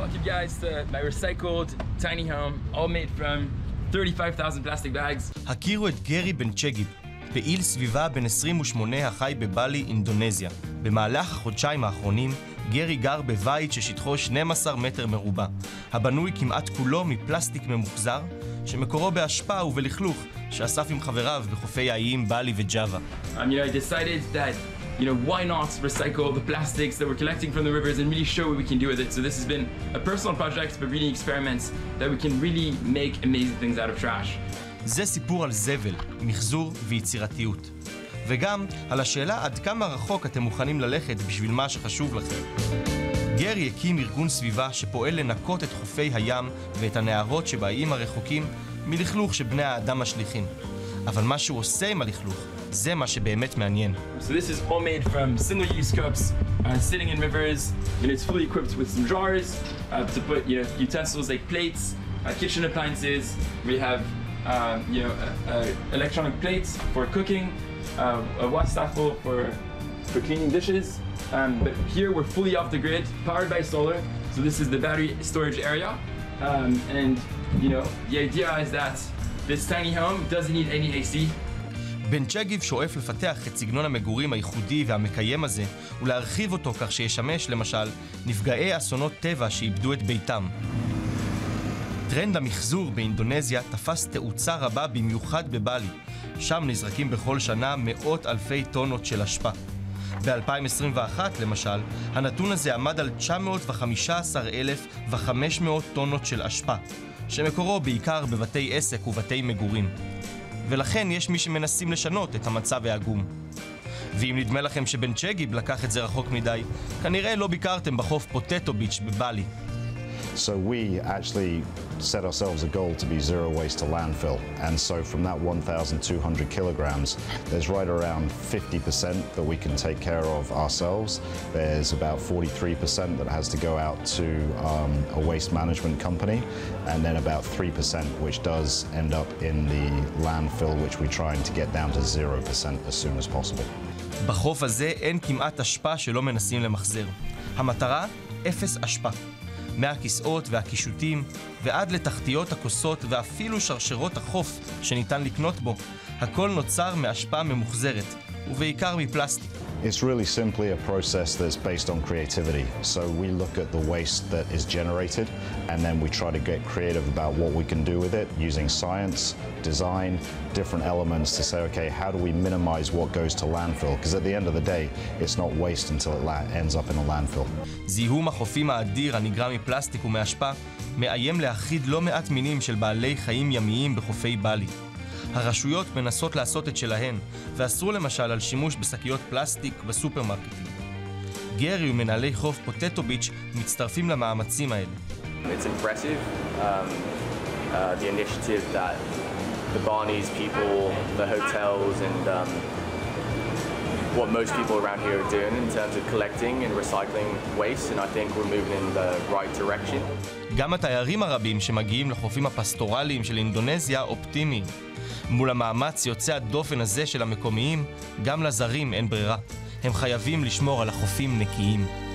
Welcome guys to my recycled tiny home, all made from 35,000 plastic bags. הכירו את גרי בן צ'גיב, פעיל סביבה בן 28 החי בבלי, אינדונזיה. במהלך החודשיים האחרונים, גרי גר בבית ששטחו 12 מטר מרובע, הבנוי כמעט כולו מפלסטיק ממוחזר, שמקורו באשפה ובלכלוך, שאסף עם חבריו בחופי האיים בלי וג'אווה. Um, you know, you know, why not recycle the plastics that we're collecting from the rivers and really show what we can do with it. So this has been a personal project, but really experiments that we can really make amazing things out of trash. זה סיפור על זבל, מחזור ויצירתיות. וגם על השאלה עד כמה רחוק אתם מוכנים ללכת בשביל מה שחשוב לכם. גרי הקים ארגון סביבה שפועל לנקות את חופי הים ואת הנהרות שבאיים הרחוקים מלכלוך שבני האדם משליכים. אבל מה שהוא עושה עם הלכלוך, זה מה שבאמת מעניין. So this is all made from single-use cups uh, sitting in rivers, and it's fully equipped with some drawers uh, to put, you know, utensils like plates, uh, kitchen appliances. We have, um, you know, uh, uh, electronic plates for cooking, uh, a wastafel for for cleaning dishes. Um, but here we're fully off the grid, powered by solar. So this is the battery storage area, um, and you know, the idea is that this tiny home doesn't need any AC. בן צ'גיב שואף לפתח את סגנון המגורים הייחודי והמקיים הזה, ולהרחיב אותו כך שישמש, למשל, נפגעי אסונות טבע שאיבדו את ביתם. טרנד המחזור באינדונזיה תפס תאוצה רבה במיוחד בבלי, שם נזרקים בכל שנה מאות אלפי טונות של אשפה. ב-2021, למשל, הנתון הזה עמד על 915,500 טונות של אשפה, שמקורו בעיקר בבתי עסק ובתי מגורים. ולכן יש מי שמנסים לשנות את המצב העגום. ואם נדמה לכם שבן צ'גיב לקח את זה רחוק מדי, כנראה לא ביקרתם בחוף פוטטו ביץ' בבלי. So we actually set ourselves a goal to be zero waste to landfill. And so from that 1,200 kilograms, there's right around 50% that we can take care of ourselves. There's about 43% that has to go out to um, a waste management company. And then about 3% which does end up in the landfill, which we're trying to get down to 0% as soon as possible. בחוף הזה אין כמעט אשפה שלא מנסים למחזר. המטרה? אפס אשפה. מהכיסאות והקישוטים ועד לתחתיות הכוסות ואפילו שרשרות החוף שניתן לקנות בו, הכל נוצר מאשפה ממוחזרת, ובעיקר מפלסטיק. It's really simply a process that's based on creativity. So we look at the waste that is generated and then we try to get creative about what we can do with it using science, design, different elements to say, okay, how do we minimize what goes to landfill? Because at the end of the day, it's not waste until it ends up in a landfill. זיהום החופים האדיר הנגרם מפלסטיק ומאשפה מאיים להכחיד לא מעט מינים של בעלי חיים ימיים בחופי בלי. הרשויות מנסות לעשות את שלהן, ואסרו למשל על שימוש בשקיות פלסטיק בסופרמרקטים. גרי ומנהלי חוף פוטטו ביץ' מצטרפים למאמצים האלה. It's impressive, um, uh, the initiative that the Barneys people, the hotels, and um, what most people around here are doing in terms of collecting and recycling waste, and I think we're moving in the right direction. גם התיירים הרבים שמגיעים לחופים הפסטורליים של אינדונזיה אופטימיים. מול המאמץ יוצא הדופן הזה של המקומיים, גם לזרים אין ברירה. הם חייבים לשמור על החופים נקיים.